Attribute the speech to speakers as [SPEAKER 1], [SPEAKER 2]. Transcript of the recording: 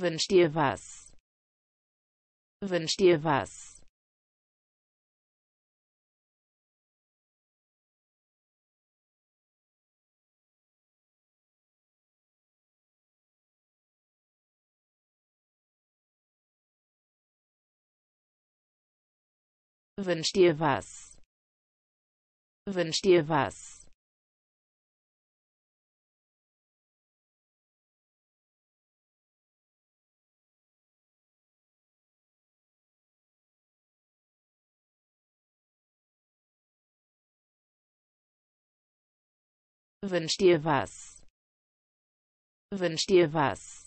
[SPEAKER 1] Wünsch dir was. Wünsch dir was. Wünsch dir was. Wünsch dir was. Wünsch dir was. Wünsch dir was.